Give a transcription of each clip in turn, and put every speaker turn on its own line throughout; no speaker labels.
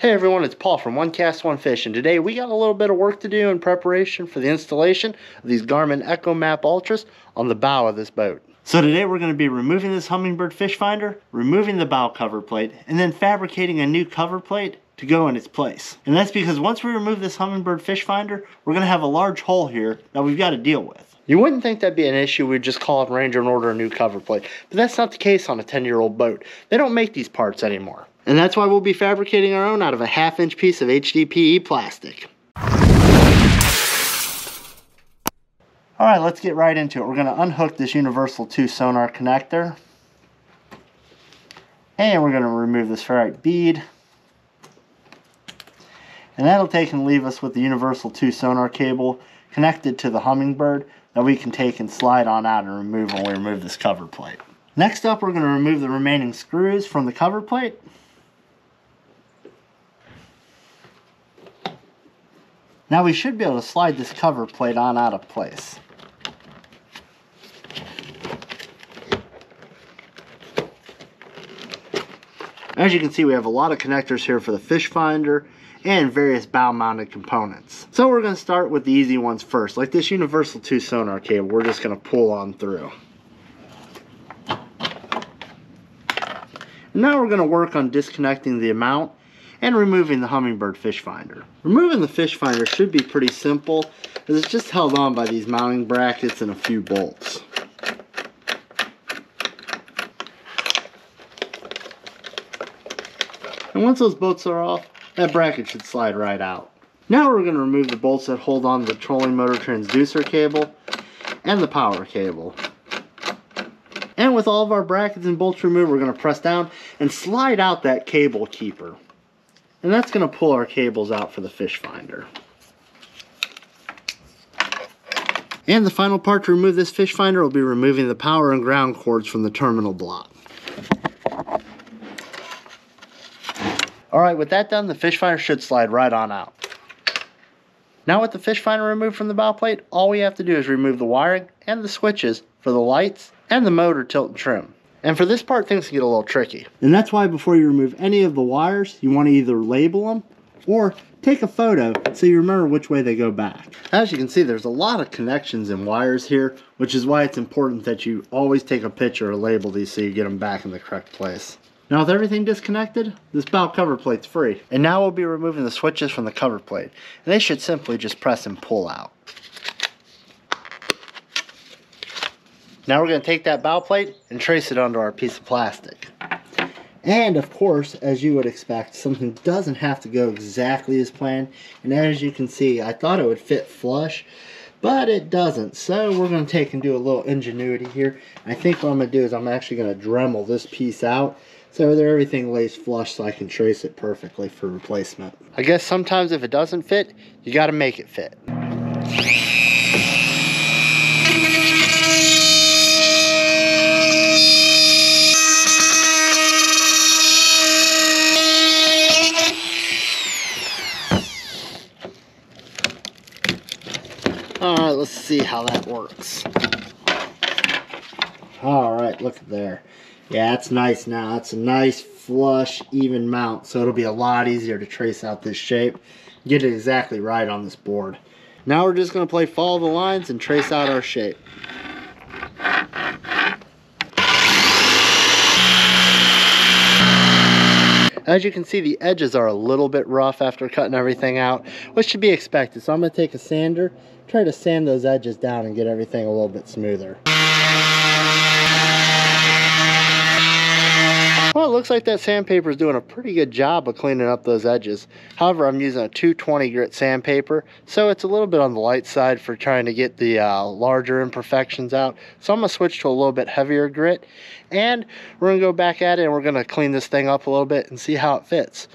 Hey everyone, it's Paul from One Cast One Fish, and today we got a little bit of work to do in preparation for the installation of these Garmin EchoMap Ultras on the bow of this boat. So today we're going to be removing this Humminbird fish finder, removing the bow cover plate, and then fabricating a new cover plate to go in its place. And that's because once we remove this Humminbird fish finder, we're going to have a large hole here that we've got to deal with. You wouldn't think that'd be an issue, we'd just call up Ranger and order a new cover plate. But that's not the case on a 10 year old boat. They don't make these parts anymore. And that's why we'll be fabricating our own out of a half inch piece of HDPE plastic. Alright, let's get right into it. We're going to unhook this Universal 2 sonar connector. And we're going to remove this ferrite bead. And that'll take and leave us with the Universal 2 sonar cable connected to the Humminbird that we can take and slide on out and remove when we remove this cover plate. Next up, we're going to remove the remaining screws from the cover plate. Now we should be able to slide this cover plate on out of place. As you can see, we have a lot of connectors here for the fish finder and various bow mounted components. So we're going to start with the easy ones first. Like this Universal 2 sonar cable, we're just going to pull on through. Now we're going to work on disconnecting the mount and removing the Humminbird fish finder. Removing the fish finder should be pretty simple as it's just held on by these mounting brackets and a few bolts. And once those bolts are off, that bracket should slide right out. Now we're going to remove the bolts that hold on the trolling motor transducer cable and the power cable. And with all of our brackets and bolts removed, we're going to press down and slide out that cable keeper. And that's going to pull our cables out for the fish finder. And the final part to remove this fish finder will be removing the power and ground cords from the terminal block. Alright, with that done, the fish finder should slide right on out. Now with the fish finder removed from the bow plate, all we have to do is remove the wiring and the switches for the lights and the motor tilt and trim. And for this part, things get a little tricky. And that's why before you remove any of the wires, you want to either label them or take a photo so you remember which way they go back. As you can see, there's a lot of connections and wires here, which is why it's important that you always take a picture or label these so you get them back in the correct place. Now with everything disconnected, this bow cover plate's free. And now we'll be removing the switches from the cover plate. And they should simply just press and pull out. Now we're going to take that bow plate and trace it onto our piece of plastic. And of course, as you would expect, something doesn't have to go exactly as planned. And as you can see, I thought it would fit flush, but it doesn't. So we're going to take and do a little ingenuity here. I think what I'm going to do is I'm actually going to Dremel this piece out so that everything lays flush so I can trace it perfectly for replacement. I guess sometimes if it doesn't fit, you got to make it fit. Let's see how that works. Alright, look there. Yeah, it's nice now. It's a nice, flush, even mount, so it'll be a lot easier to trace out this shape. Get it exactly right on this board. Now we're just going to play follow the lines and trace out our shape. As you can see, the edges are a little bit rough after cutting everything out, which should be expected. So I'm going to take a sander, try to sand those edges down and get everything a little bit smoother. Well, it looks like that sandpaper is doing a pretty good job of cleaning up those edges. However, I'm using a 220 grit sandpaper, so it's a little bit on the light side for trying to get the uh, larger imperfections out. So I'm going to switch to a little bit heavier grit, and we're going to go back at it and we're going to clean this thing up a little bit and see how it fits.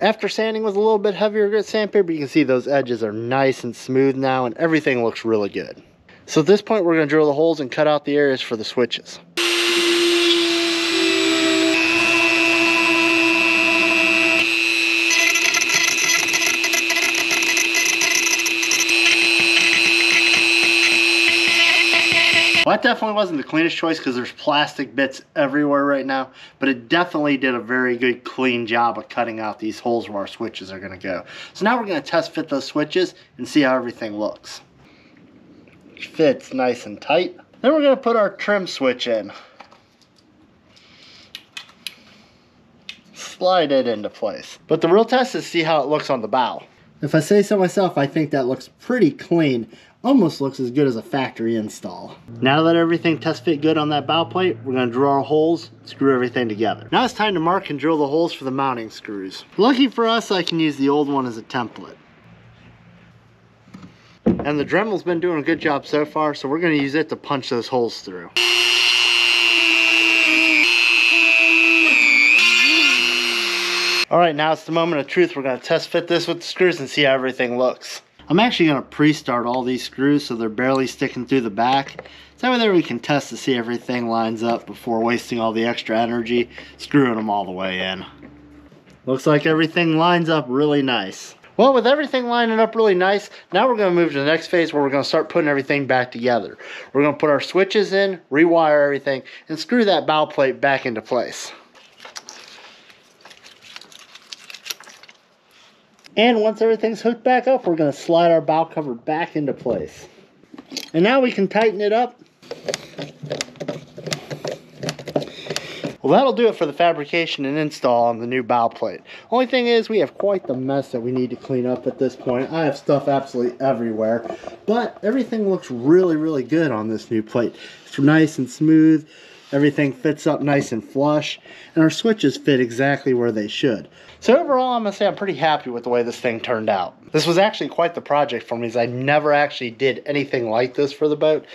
After sanding with a little bit heavier grit sandpaper, you can see those edges are nice and smooth now and everything looks really good. So at this point, we're going to drill the holes and cut out the areas for the switches. Well, that definitely wasn't the cleanest choice because there's plastic bits everywhere right now, but it definitely did a very good clean job of cutting out these holes where our switches are gonna go. So now we're gonna test fit those switches and see how everything looks. Fits nice and tight. Then we're gonna put our trim switch in. Slide it into place. But the real test is see how it looks on the bow. If I say so myself, I think that looks pretty clean. Almost looks as good as a factory install. Now that everything test fit good on that bow plate, we're gonna drill our holes, screw everything together. Now it's time to mark and drill the holes for the mounting screws. Lucky for us, I can use the old one as a template. And the Dremel's been doing a good job so far, so we're gonna use it to punch those holes through. All right, now it's the moment of truth. We're gonna test fit this with the screws and see how everything looks. I'm actually gonna pre-start all these screws so they're barely sticking through the back. So that we can test to see everything lines up before wasting all the extra energy screwing them all the way in. Looks like everything lines up really nice. Well, with everything lining up really nice, now we're going to move to the next phase where we're going to start putting everything back together. We're going to put our switches in, rewire everything, and screw that bow plate back into place. And once everything's hooked back up, we're going to slide our bow cover back into place. And now we can tighten it up Well, that'll do it for the fabrication and install on the new bow plate. Only thing is, we have quite the mess that we need to clean up at this point. I have stuff absolutely everywhere, but everything looks really, really good on this new plate. It's nice and smooth. Everything fits up nice and flush, and our switches fit exactly where they should. So overall, I'm gonna say I'm pretty happy with the way this thing turned out. This was actually quite the project for me as I never actually did anything like this for the boat.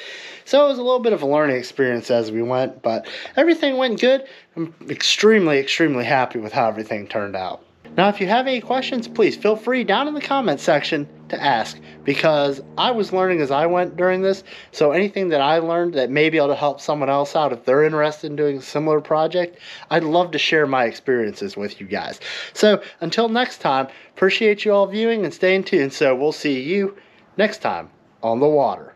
So it was a little bit of a learning experience as we went, but everything went good. I'm extremely, extremely happy with how everything turned out. Now, if you have any questions, please feel free down in the comment section to ask because I was learning as I went during this. So anything that I learned that may be able to help someone else out if they're interested in doing a similar project, I'd love to share my experiences with you guys. So until next time, appreciate you all viewing and staying tuned. So we'll see you next time on the water.